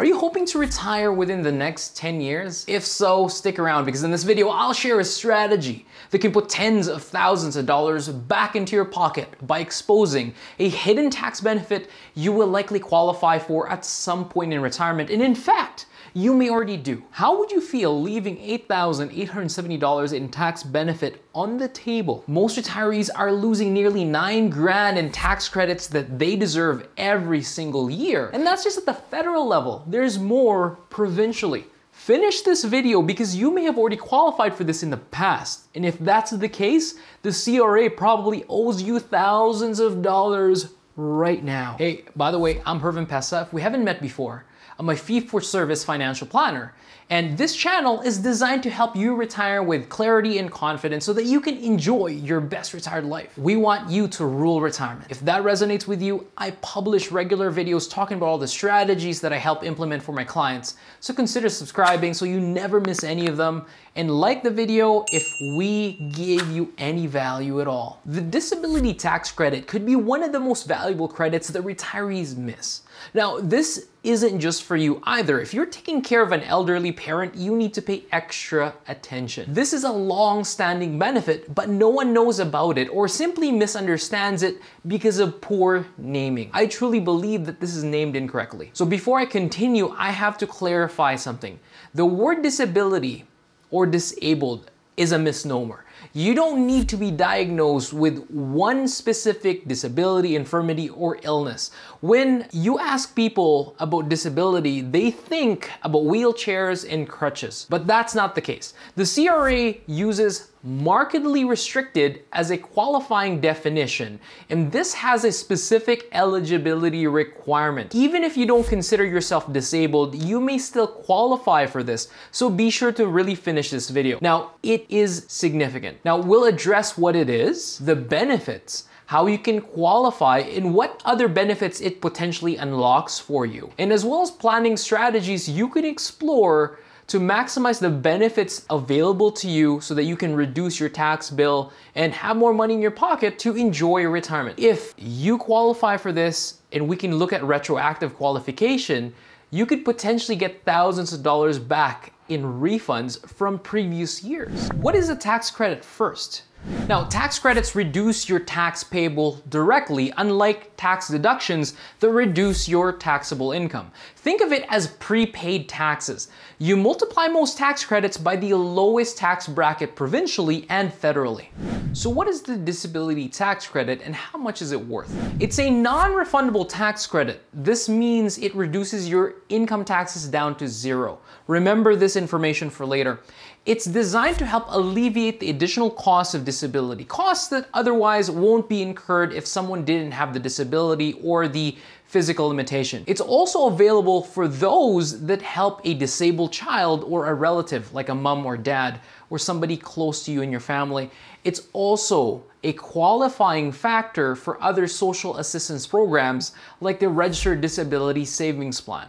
Are you hoping to retire within the next 10 years? If so, stick around because in this video, I'll share a strategy that can put tens of thousands of dollars back into your pocket by exposing a hidden tax benefit you will likely qualify for at some point in retirement. And in fact, you may already do. How would you feel leaving $8,870 in tax benefit on the table? Most retirees are losing nearly nine grand in tax credits that they deserve every single year. And that's just at the federal level. There's more provincially. Finish this video because you may have already qualified for this in the past. And if that's the case, the CRA probably owes you thousands of dollars right now. Hey, by the way, I'm Hervin Pesa. If we haven't met before, I'm a fee-for-service financial planner. And this channel is designed to help you retire with clarity and confidence so that you can enjoy your best retired life. We want you to rule retirement. If that resonates with you, I publish regular videos talking about all the strategies that I help implement for my clients. So consider subscribing so you never miss any of them and like the video if we gave you any value at all. The disability tax credit could be one of the most valuable credits that retirees miss. Now, this isn't just for you either. If you're taking care of an elderly parent, you need to pay extra attention. This is a long-standing benefit, but no one knows about it or simply misunderstands it because of poor naming. I truly believe that this is named incorrectly. So before I continue, I have to clarify something. The word disability or disabled is a misnomer. You don't need to be diagnosed with one specific disability, infirmity, or illness. When you ask people about disability, they think about wheelchairs and crutches, but that's not the case. The CRA uses markedly restricted as a qualifying definition, and this has a specific eligibility requirement. Even if you don't consider yourself disabled, you may still qualify for this, so be sure to really finish this video. Now, it is significant. Now, we'll address what it is, the benefits, how you can qualify, and what other benefits it potentially unlocks for you. And as well as planning strategies you can explore to maximize the benefits available to you so that you can reduce your tax bill and have more money in your pocket to enjoy retirement. If you qualify for this and we can look at retroactive qualification, you could potentially get thousands of dollars back in refunds from previous years. What is a tax credit first? Now, tax credits reduce your tax payable directly, unlike tax deductions that reduce your taxable income. Think of it as prepaid taxes. You multiply most tax credits by the lowest tax bracket provincially and federally. So what is the disability tax credit and how much is it worth? It's a non-refundable tax credit. This means it reduces your income taxes down to zero. Remember this information for later. It's designed to help alleviate the additional costs of disability, costs that otherwise won't be incurred if someone didn't have the disability or the physical limitation. It's also available for those that help a disabled child or a relative, like a mom or dad, or somebody close to you in your family. It's also a qualifying factor for other social assistance programs like the Registered Disability Savings Plan.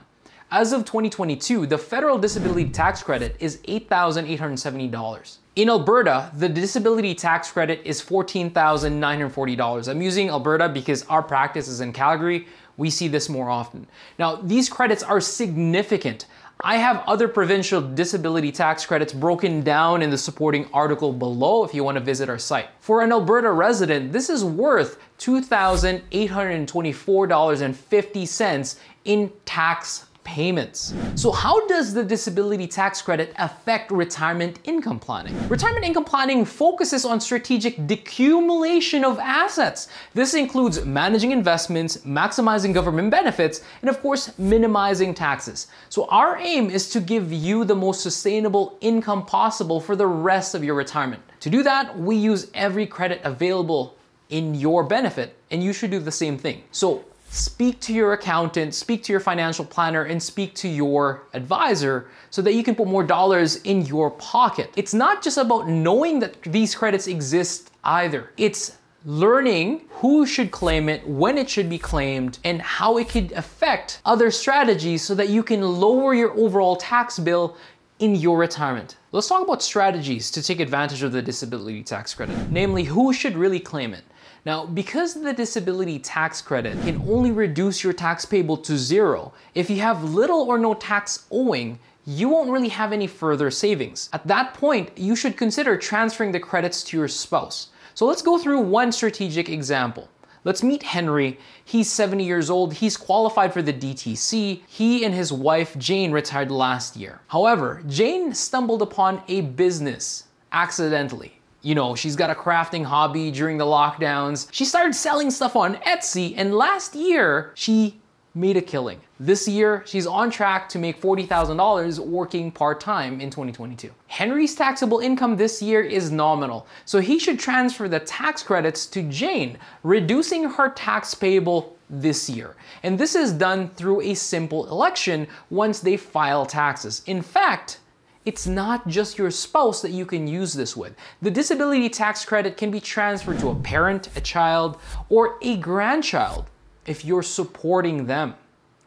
As of 2022, the federal disability tax credit is $8,870. In Alberta, the disability tax credit is $14,940. I'm using Alberta because our practice is in Calgary. We see this more often. Now, these credits are significant. I have other provincial disability tax credits broken down in the supporting article below if you want to visit our site. For an Alberta resident, this is worth $2,824.50 in tax payments. So how does the disability tax credit affect retirement income planning? Retirement income planning focuses on strategic decumulation of assets. This includes managing investments, maximizing government benefits, and of course, minimizing taxes. So our aim is to give you the most sustainable income possible for the rest of your retirement. To do that, we use every credit available in your benefit, and you should do the same thing. So speak to your accountant, speak to your financial planner, and speak to your advisor so that you can put more dollars in your pocket. It's not just about knowing that these credits exist either. It's learning who should claim it, when it should be claimed, and how it could affect other strategies so that you can lower your overall tax bill in your retirement. Let's talk about strategies to take advantage of the disability tax credit, namely who should really claim it. Now, because the disability tax credit can only reduce your tax payable to zero, if you have little or no tax owing, you won't really have any further savings. At that point, you should consider transferring the credits to your spouse. So let's go through one strategic example. Let's meet Henry. He's 70 years old. He's qualified for the DTC. He and his wife, Jane, retired last year. However, Jane stumbled upon a business accidentally. You know, she's got a crafting hobby during the lockdowns. She started selling stuff on Etsy, and last year, she made a killing. This year, she's on track to make $40,000 working part-time in 2022. Henry's taxable income this year is nominal, so he should transfer the tax credits to Jane, reducing her tax payable this year. And this is done through a simple election once they file taxes. In fact, it's not just your spouse that you can use this with. The disability tax credit can be transferred to a parent, a child, or a grandchild if you're supporting them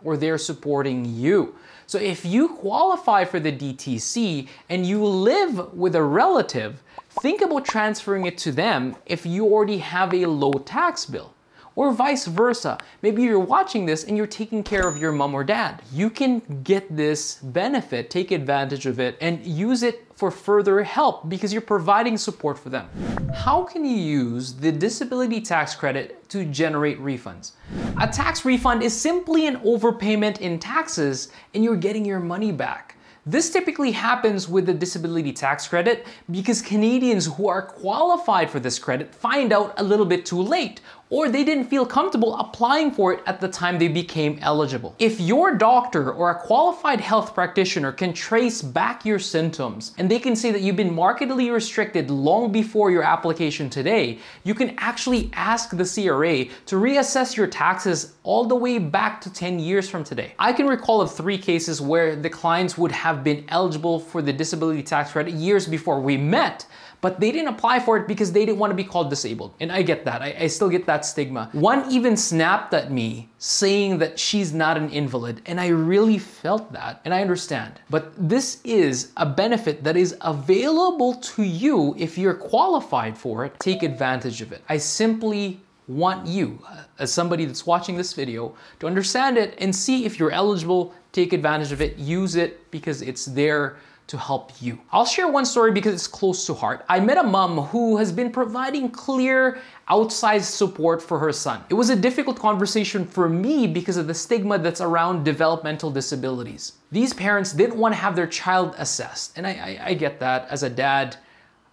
or they're supporting you. So if you qualify for the DTC and you live with a relative, think about transferring it to them if you already have a low tax bill or vice versa. Maybe you're watching this and you're taking care of your mom or dad. You can get this benefit, take advantage of it, and use it for further help because you're providing support for them. How can you use the disability tax credit to generate refunds? A tax refund is simply an overpayment in taxes and you're getting your money back. This typically happens with the disability tax credit because Canadians who are qualified for this credit find out a little bit too late or they didn't feel comfortable applying for it at the time they became eligible. If your doctor or a qualified health practitioner can trace back your symptoms and they can say that you've been markedly restricted long before your application today, you can actually ask the CRA to reassess your taxes all the way back to 10 years from today. I can recall of three cases where the clients would have been eligible for the disability tax credit years before we met, but they didn't apply for it because they didn't want to be called disabled. And I get that. I, I still get that stigma. One even snapped at me saying that she's not an invalid, and I really felt that, and I understand. But this is a benefit that is available to you if you're qualified for it. Take advantage of it. I simply want you, uh, as somebody that's watching this video, to understand it and see if you're eligible, take advantage of it, use it because it's there to help you. I'll share one story because it's close to heart. I met a mom who has been providing clear, outsized support for her son. It was a difficult conversation for me because of the stigma that's around developmental disabilities. These parents didn't want to have their child assessed, and I, I, I get that as a dad.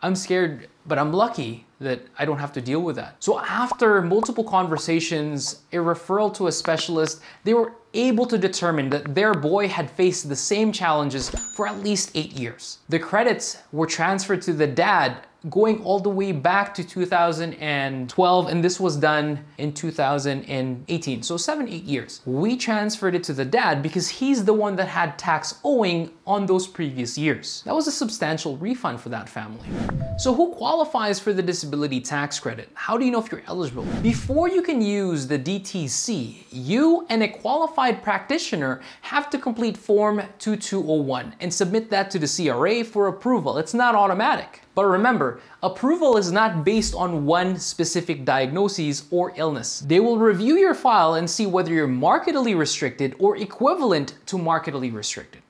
I'm scared, but I'm lucky that I don't have to deal with that. So after multiple conversations, a referral to a specialist, they were able to determine that their boy had faced the same challenges for at least eight years. The credits were transferred to the dad going all the way back to 2012 and this was done in 2018 so seven eight years. We transferred it to the dad because he's the one that had tax owing on those previous years. That was a substantial refund for that family. So who qualifies for the disability tax credit? How do you know if you're eligible? Before you can use the DTC you and a qualified practitioner have to complete form 2201 and submit that to the CRA for approval. It's not automatic but remember, approval is not based on one specific diagnosis or illness. They will review your file and see whether you're markedly restricted or equivalent to markedly restricted.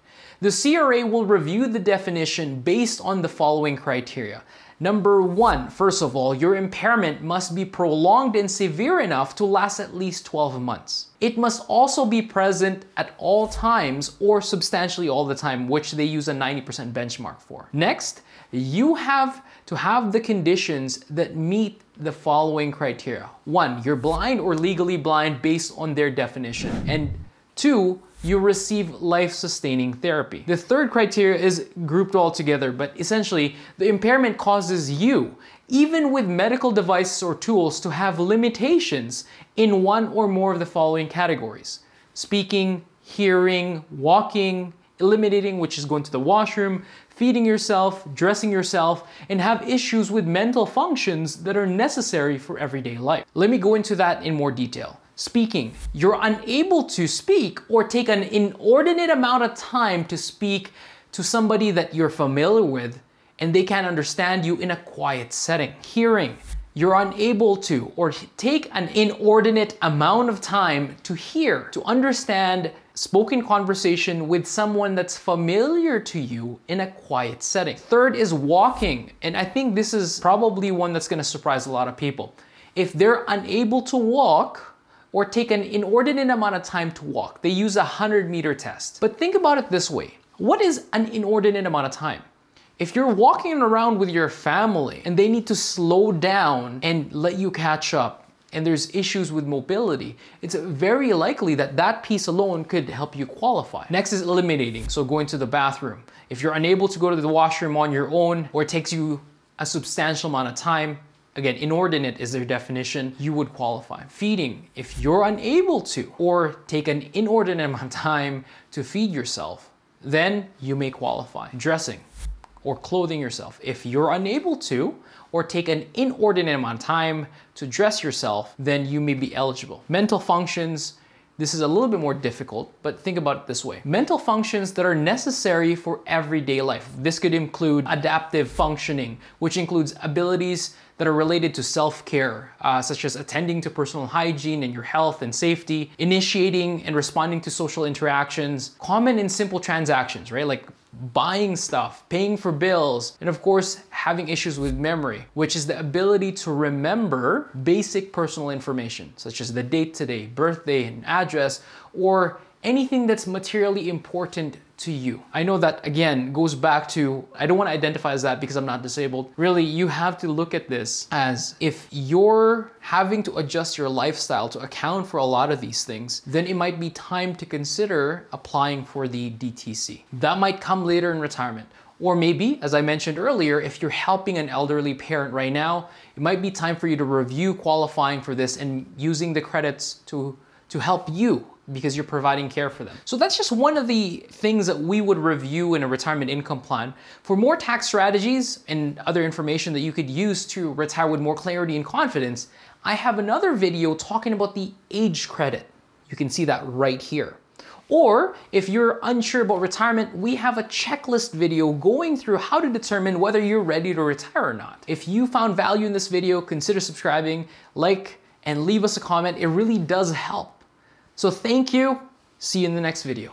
The CRA will review the definition based on the following criteria. Number one, first of all, your impairment must be prolonged and severe enough to last at least 12 months. It must also be present at all times or substantially all the time, which they use a 90% benchmark for. Next, you have to have the conditions that meet the following criteria. One, you're blind or legally blind based on their definition. And two, you receive life-sustaining therapy. The third criteria is grouped all together, but essentially the impairment causes you, even with medical devices or tools, to have limitations in one or more of the following categories. Speaking, hearing, walking, eliminating, which is going to the washroom, feeding yourself, dressing yourself, and have issues with mental functions that are necessary for everyday life. Let me go into that in more detail. Speaking. You're unable to speak or take an inordinate amount of time to speak to somebody that you're familiar with and they can't understand you in a quiet setting. Hearing. you're unable to, or take an inordinate amount of time to hear, to understand spoken conversation with someone that's familiar to you in a quiet setting. Third is walking, and I think this is probably one that's gonna surprise a lot of people. If they're unable to walk, or take an inordinate amount of time to walk. They use a 100 meter test. But think about it this way. What is an inordinate amount of time? If you're walking around with your family and they need to slow down and let you catch up, and there's issues with mobility, it's very likely that that piece alone could help you qualify. Next is eliminating, so going to the bathroom. If you're unable to go to the washroom on your own or it takes you a substantial amount of time, again, inordinate is their definition, you would qualify. Feeding, if you're unable to or take an inordinate amount of time to feed yourself, then you may qualify. Dressing, or clothing yourself. If you're unable to, or take an inordinate amount of time to dress yourself, then you may be eligible. Mental functions, this is a little bit more difficult, but think about it this way. Mental functions that are necessary for everyday life. This could include adaptive functioning, which includes abilities that are related to self-care, uh, such as attending to personal hygiene and your health and safety, initiating and responding to social interactions, common and simple transactions, right? Like buying stuff, paying for bills, and of course, having issues with memory, which is the ability to remember basic personal information, such as the date today, birthday, and address, or anything that's materially important to you. I know that again goes back to I don't want to identify as that because I'm not disabled. Really, you have to look at this as if you're having to adjust your lifestyle to account for a lot of these things, then it might be time to consider applying for the DTC. That might come later in retirement. Or maybe, as I mentioned earlier, if you're helping an elderly parent right now, it might be time for you to review qualifying for this and using the credits to, to help you because you're providing care for them. So that's just one of the things that we would review in a retirement income plan. For more tax strategies and other information that you could use to retire with more clarity and confidence, I have another video talking about the age credit. You can see that right here. Or if you're unsure about retirement, we have a checklist video going through how to determine whether you're ready to retire or not. If you found value in this video, consider subscribing, like, and leave us a comment. It really does help. So thank you. See you in the next video.